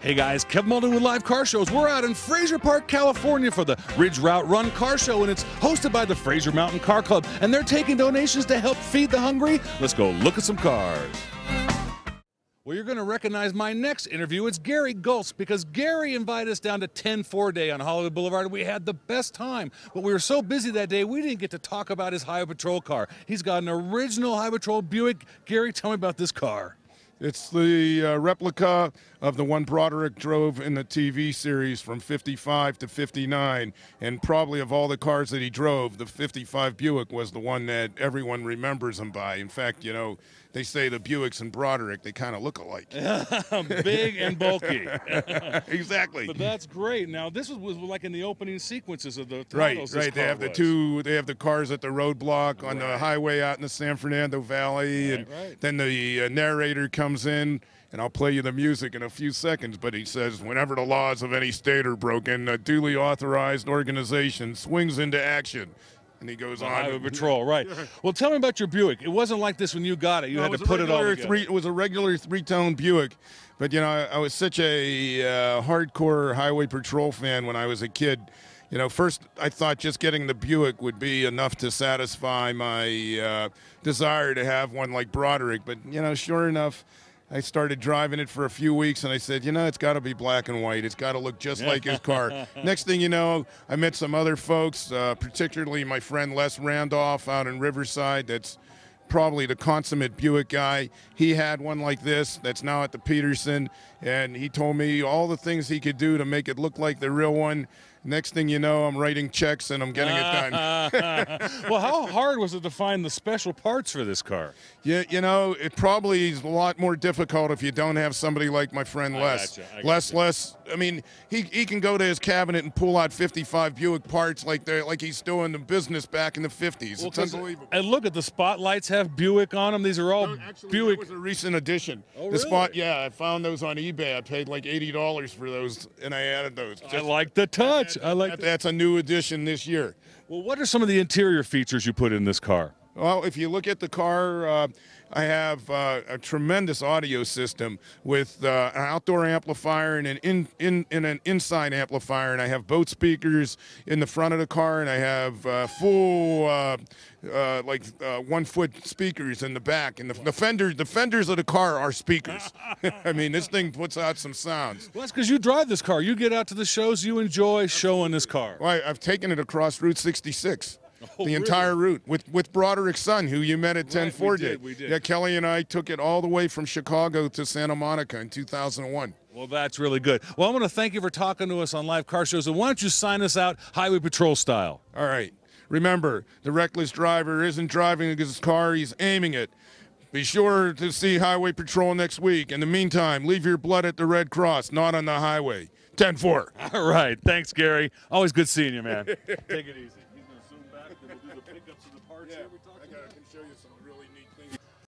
Hey guys, Kevin Muldoon with Live Car Shows. We're out in Frazier Park, California for the Ridge Route Run Car Show, and it's hosted by the Frazier Mountain Car Club, and they're taking donations to help feed the hungry. Let's go look at some cars. Well, you're going to recognize my next interview. It's Gary Goltz because Gary invited us down to 10 4 Day on Hollywood Boulevard. And we had the best time, but we were so busy that day we didn't get to talk about his Highway Patrol car. He's got an original Highway Patrol Buick. Gary, tell me about this car. It's the uh, replica of the one Broderick drove in the TV series from 55 to 59. And probably of all the cars that he drove, the 55 Buick was the one that everyone remembers him by. In fact, you know, they say the Buicks and Broderick, they kind of look alike. Big and bulky. exactly. But that's great. Now, this was, was like in the opening sequences of the Right, right. They have the two. They have the cars at the roadblock on the highway out in the San Fernando Valley, and right. then the uh, narrator comes in, and I'll play you the music in a few seconds. But he says, whenever the laws of any state are broken, a duly authorized organization swings into action, and he goes on. Highway Patrol, right. Well, tell me about your Buick. It wasn't like this when you got it. You No, had it to put it all regular together. Three, it was a regular three-tone Buick, but you know I, I was such a uh, hardcore highway patrol fan when I was a kid. You know, first I thought just getting the Buick would be enough to satisfy my uh, desire to have one like Broderick, but you know, sure enough. I started driving it for a few weeks and I said, you know, it's got to be black and white. It's got to look just like his car. Next thing you know, I met some other folks, uh, particularly my friend Les Randolph out in Riverside. That's probably the consummate Buick guy. He had one like this that's now at the Peterson, and he told me all the things he could do to make it look like the real one. Next thing you know, I'm writing checks and I'm getting it done. well, how hard was it to find the special parts for this car? You, you know, it probably is a lot more difficult if you don't have somebody like my friend I Les. gotcha, I Les, gotcha. Les, I mean, he, he can go to his cabinet and pull out 55 Buick parts like they like he's doing the business back in the 50s. Well, it's unbelievable. And look at the spotlights have Buick on them. These are all No, actually, Buick. that was a recent addition. Oh, the spot, really? yeah, I found those on eBay. I paid like eighty dollars for those, and I added those. I like the touch. I like. that, that's a new addition this year. well, what are some of the interior features you put in this car? Well, if you look at the car, uh, I have uh, a tremendous audio system with uh, an outdoor amplifier and an in, in, and an inside amplifier, and I have boat speakers in the front of the car, and I have uh, full uh, uh, like uh, one foot speakers in the back, and the, the fenders the fenders of the car are speakers. I mean, this thing puts out some sounds. Well, that's because you drive this car. You get out to the shows. You enjoy showing this car. Well, I, I've taken it across Route 66. Oh, the really? entire route with with Broderick's son, who you met at 10 4 we did, we did. Yeah, Kelly and I took it all the way from Chicago to Santa Monica in 2001. Well, that's really good. Well, I want to thank you for talking to us on live car shows. And why don't you sign us out Highway Patrol style? All right. Remember, the reckless driver isn't driving his car, he's aiming it. Be sure to see Highway Patrol next week. In the meantime, leave your blood at the Red Cross, not on the highway. 10 4. All right. Thanks, Gary. Always good seeing you, man. Take it easy pickups and the parts yeah, here we talked I got, about. I can show you some really neat